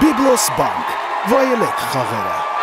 Biblos Bank, waar je lekker gaat redden.